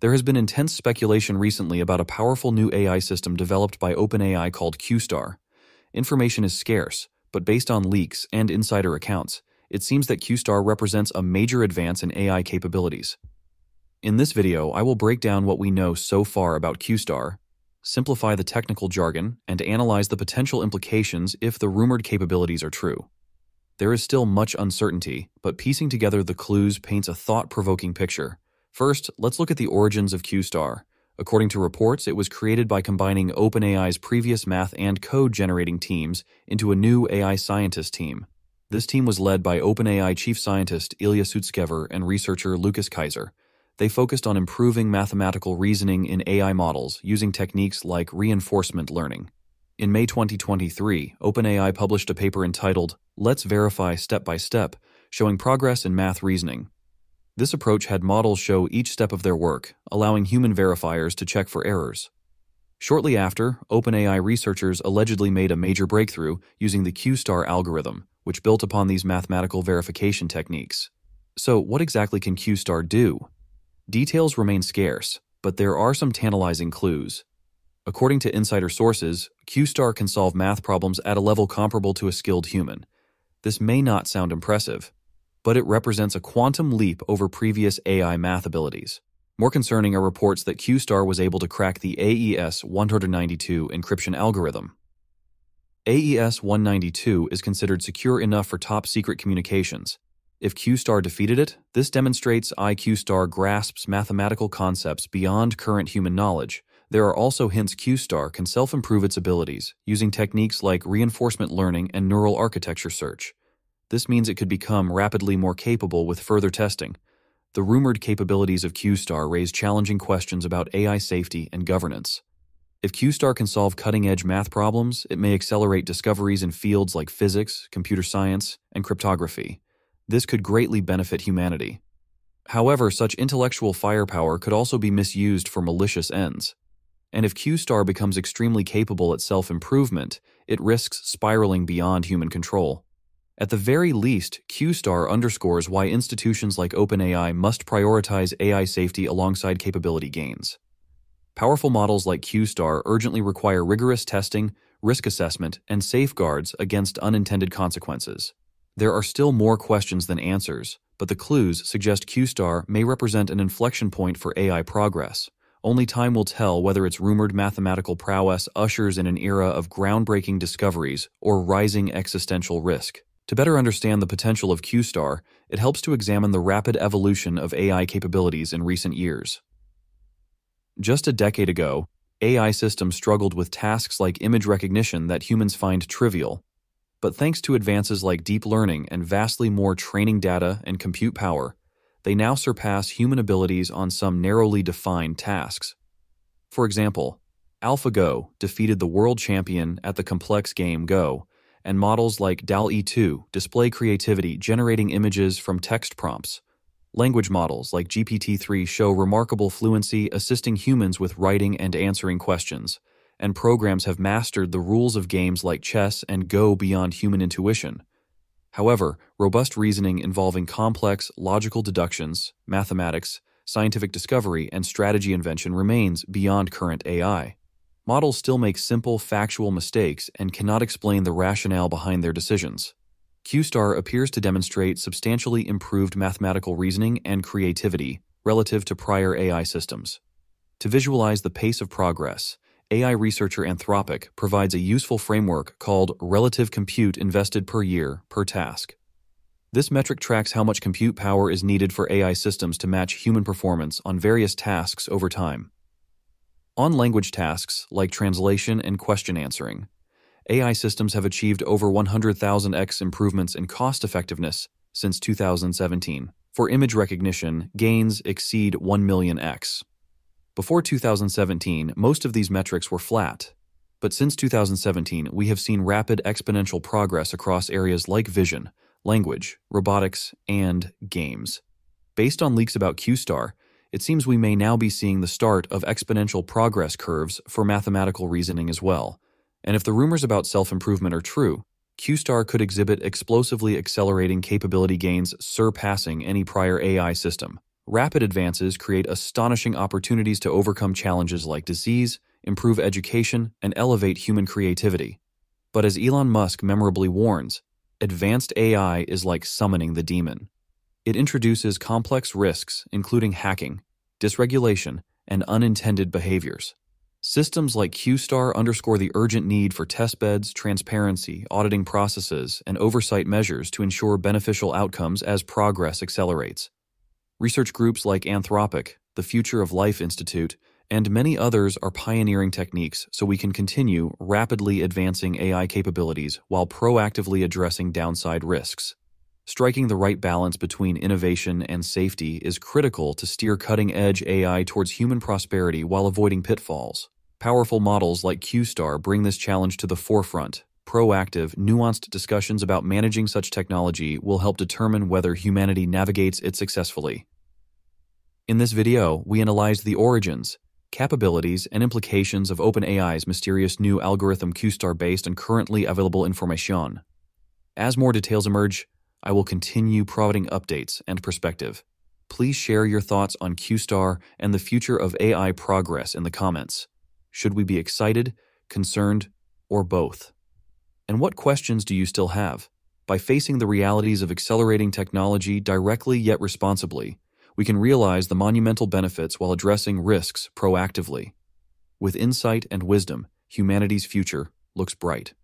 There has been intense speculation recently about a powerful new AI system developed by OpenAI called QStar. Information is scarce, but based on leaks and insider accounts, it seems that QStar represents a major advance in AI capabilities. In this video, I will break down what we know so far about QStar, simplify the technical jargon, and analyze the potential implications if the rumored capabilities are true. There is still much uncertainty, but piecing together the clues paints a thought-provoking picture. First, let's look at the origins of QStar. According to reports, it was created by combining OpenAI's previous math and code generating teams into a new AI scientist team. This team was led by OpenAI chief scientist Ilya Sutskever and researcher Lukasz Kaiser. They focused on improving mathematical reasoning in AI models using techniques like reinforcement learning. In May 2023, OpenAI published a paper entitled Let's Verify Step by Step, showing progress in math reasoning. This approach had models show each step of their work, allowing human verifiers to check for errors. Shortly after, OpenAI researchers allegedly made a major breakthrough using the QSTAR algorithm, which built upon these mathematical verification techniques. So, what exactly can QSTAR do? Details remain scarce, but there are some tantalizing clues. According to insider sources, QStar can solve math problems at a level comparable to a skilled human. This may not sound impressive, but it represents a quantum leap over previous AI math abilities. More concerning are reports that QStar was able to crack the AES 192 encryption algorithm. AES 192 is considered secure enough for top secret communications, if QStar defeated it, this demonstrates IQStar grasps mathematical concepts beyond current human knowledge. There are also hints QStar can self improve its abilities using techniques like reinforcement learning and neural architecture search. This means it could become rapidly more capable with further testing. The rumored capabilities of QStar raise challenging questions about AI safety and governance. If QStar can solve cutting edge math problems, it may accelerate discoveries in fields like physics, computer science, and cryptography. This could greatly benefit humanity. However, such intellectual firepower could also be misused for malicious ends. And if QStar becomes extremely capable at self improvement, it risks spiraling beyond human control. At the very least, QStar underscores why institutions like OpenAI must prioritize AI safety alongside capability gains. Powerful models like QStar urgently require rigorous testing, risk assessment, and safeguards against unintended consequences. There are still more questions than answers, but the clues suggest QStar may represent an inflection point for AI progress. Only time will tell whether its rumored mathematical prowess ushers in an era of groundbreaking discoveries or rising existential risk. To better understand the potential of QStar, it helps to examine the rapid evolution of AI capabilities in recent years. Just a decade ago, AI systems struggled with tasks like image recognition that humans find trivial, but thanks to advances like deep learning and vastly more training data and compute power, they now surpass human abilities on some narrowly defined tasks. For example, AlphaGo defeated the world champion at the complex game Go, models like DALL-E 2 display creativity generating images from text prompts. Language models like GPT-3 show remarkable fluency assisting humans with writing and answering questions, and programs have mastered the rules of games like chess and go beyond human intuition. However, robust reasoning involving complex, logical deductions, mathematics, scientific discovery, and strategy invention remains beyond current AI. Models still make simple, factual mistakes and cannot explain the rationale behind their decisions. QStar appears to demonstrate substantially improved mathematical reasoning and creativity relative to prior AI systems. To visualize the pace of progress, AI researcher Anthropic provides a useful framework called Relative Compute Invested Per Year Per Task. This metric tracks how much compute power is needed for AI systems to match human performance on various tasks over time. On language tasks like translation and question answering, AI systems have achieved over 100,000x improvements in cost effectiveness since 2017. For image recognition, gains exceed 1 million x. Before 2017, most of these metrics were flat. But since 2017, we have seen rapid exponential progress across areas like vision, language, robotics, and games. Based on leaks about QStar, it seems we may now be seeing the start of exponential progress curves for mathematical reasoning as well. And if the rumors about self improvement are true, QStar could exhibit explosively accelerating capability gains surpassing any prior AI system. rapid advances create astonishing opportunities to overcome challenges like disease, improve education, and elevate human creativity. But as Elon Musk memorably warns, advanced AI is like summoning the demon. It introduces complex risks, including hacking, dysregulation, and unintended behaviors. Systems like QStar underscore the urgent need for testbeds, transparency, auditing processes, and oversight measures to ensure beneficial outcomes as progress accelerates. Research groups like Anthropic, the Future of Life Institute, and many others are pioneering techniques so we can continue rapidly advancing AI capabilities while proactively addressing downside risks. Striking the right balance between innovation and safety is critical to steer cutting edge AI towards human prosperity while avoiding pitfalls. Powerful models like QStar bring this challenge to the forefront. Proactive, nuanced discussions about managing such technology will help determine whether humanity navigates it successfully. In this video, we analyzed the origins, capabilities, and implications of OpenAI's mysterious new algorithm QStar based on currently available information. As more details emerge, I will continue providing updates and perspective. Please share your thoughts on QStar and the future of AI progress in the comments. Should we be excited, concerned, or both? And what questions do you still have? By facing the realities of accelerating technology directly yet responsibly, we can realize the monumental benefits while addressing risks proactively. With insight and wisdom, humanity's future looks bright.